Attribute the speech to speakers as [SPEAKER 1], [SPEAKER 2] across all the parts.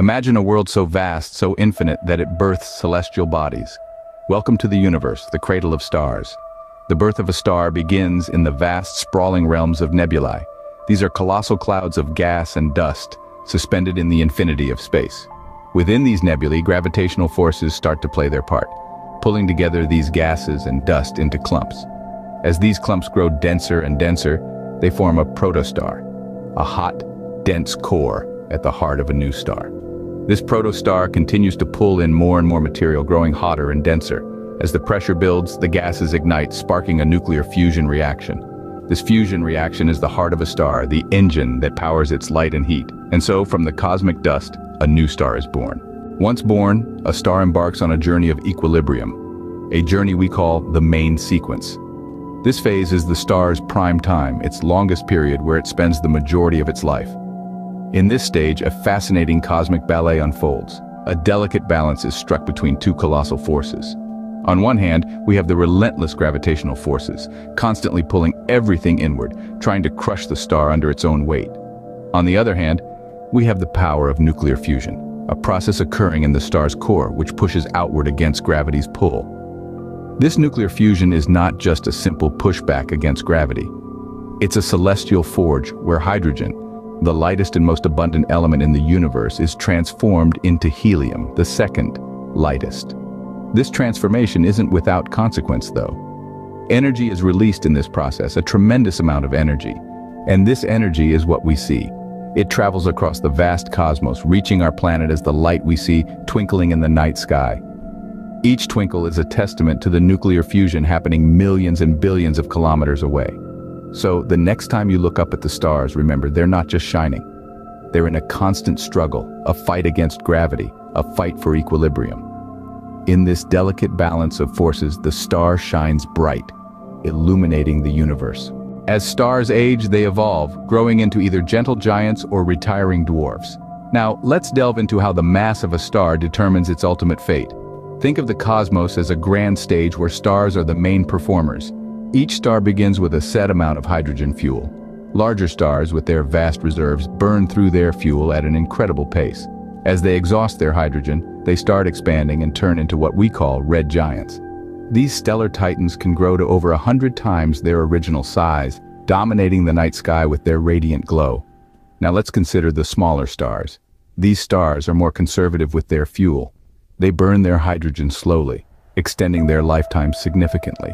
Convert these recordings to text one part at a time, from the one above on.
[SPEAKER 1] Imagine a world so vast, so infinite, that it births celestial bodies. Welcome to the universe, the cradle of stars. The birth of a star begins in the vast, sprawling realms of nebulae. These are colossal clouds of gas and dust, suspended in the infinity of space. Within these nebulae, gravitational forces start to play their part, pulling together these gases and dust into clumps. As these clumps grow denser and denser, they form a protostar, a hot, dense core at the heart of a new star. This protostar continues to pull in more and more material, growing hotter and denser. As the pressure builds, the gases ignite, sparking a nuclear fusion reaction. This fusion reaction is the heart of a star, the engine that powers its light and heat. And so, from the cosmic dust, a new star is born. Once born, a star embarks on a journey of equilibrium, a journey we call the main sequence. This phase is the star's prime time, its longest period where it spends the majority of its life. In this stage, a fascinating cosmic ballet unfolds. A delicate balance is struck between two colossal forces. On one hand, we have the relentless gravitational forces, constantly pulling everything inward, trying to crush the star under its own weight. On the other hand, we have the power of nuclear fusion, a process occurring in the star's core which pushes outward against gravity's pull. This nuclear fusion is not just a simple pushback against gravity. It's a celestial forge where hydrogen, the lightest and most abundant element in the universe, is transformed into helium, the second lightest. This transformation isn't without consequence, though. Energy is released in this process, a tremendous amount of energy. And this energy is what we see. It travels across the vast cosmos, reaching our planet as the light we see twinkling in the night sky. Each twinkle is a testament to the nuclear fusion happening millions and billions of kilometers away. So the next time you look up at the stars, remember, they're not just shining. They're in a constant struggle, a fight against gravity, a fight for equilibrium. In this delicate balance of forces, the star shines bright, illuminating the universe. As stars age, they evolve, growing into either gentle giants or retiring dwarfs. Now, let's delve into how the mass of a star determines its ultimate fate. Think of the cosmos as a grand stage where stars are the main performers. Each star begins with a set amount of hydrogen fuel. Larger stars, with their vast reserves, burn through their fuel at an incredible pace. As they exhaust their hydrogen, they start expanding and turn into what we call red giants. These stellar titans can grow to over a hundred times their original size, dominating the night sky with their radiant glow. Now let's consider the smaller stars. These stars are more conservative with their fuel. They burn their hydrogen slowly, extending their lifetime significantly.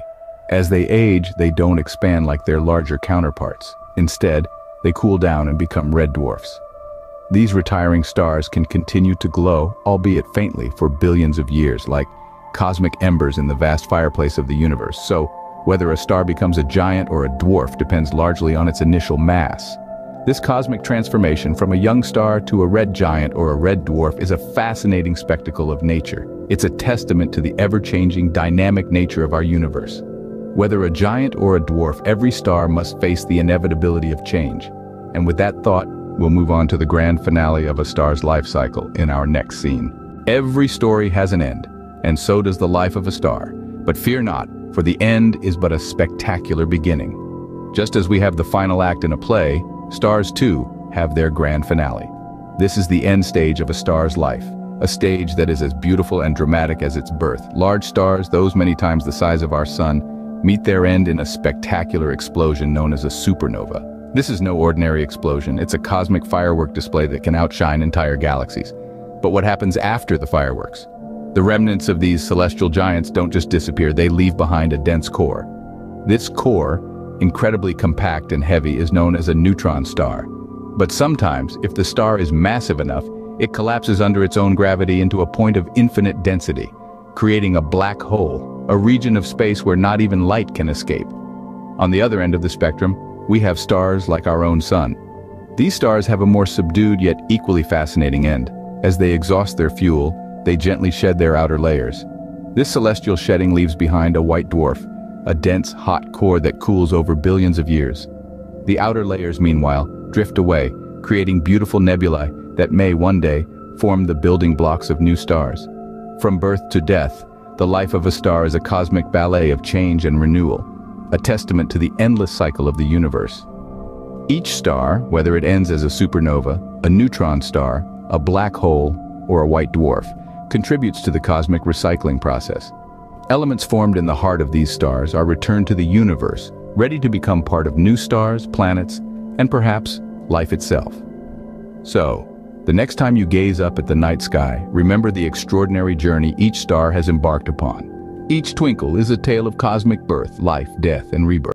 [SPEAKER 1] As they age, they don't expand like their larger counterparts. Instead, they cool down and become red dwarfs. These retiring stars can continue to glow, albeit faintly, for billions of years, like cosmic embers in the vast fireplace of the universe. So, whether a star becomes a giant or a dwarf depends largely on its initial mass. This cosmic transformation from a young star to a red giant or a red dwarf is a fascinating spectacle of nature. It's a testament to the ever-changing, dynamic nature of our universe. Whether a giant or a dwarf, every star must face the inevitability of change. And with that thought, We'll move on to the grand finale of a star's life cycle in our next scene. Every story has an end, and so does the life of a star. But fear not, for the end is but a spectacular beginning. Just as we have the final act in a play, stars too have their grand finale. This is the end stage of a star's life, a stage that is as beautiful and dramatic as its birth. Large stars, those many times the size of our sun, meet their end in a spectacular explosion known as a supernova. This is no ordinary explosion, it's a cosmic firework display that can outshine entire galaxies. But what happens after the fireworks? The remnants of these celestial giants don't just disappear, they leave behind a dense core. This core, incredibly compact and heavy, is known as a neutron star. But sometimes, if the star is massive enough, it collapses under its own gravity into a point of infinite density, creating a black hole, a region of space where not even light can escape. On the other end of the spectrum, we have stars like our own sun. These stars have a more subdued yet equally fascinating end. As they exhaust their fuel, they gently shed their outer layers. This celestial shedding leaves behind a white dwarf, a dense, hot core that cools over billions of years. The outer layers, meanwhile, drift away, creating beautiful nebulae that may one day form the building blocks of new stars. From birth to death, the life of a star is a cosmic ballet of change and renewal a testament to the endless cycle of the universe. Each star, whether it ends as a supernova, a neutron star, a black hole, or a white dwarf, contributes to the cosmic recycling process. Elements formed in the heart of these stars are returned to the universe, ready to become part of new stars, planets, and perhaps life itself. So, the next time you gaze up at the night sky, remember the extraordinary journey each star has embarked upon. Each twinkle is a tale of cosmic birth, life, death, and rebirth.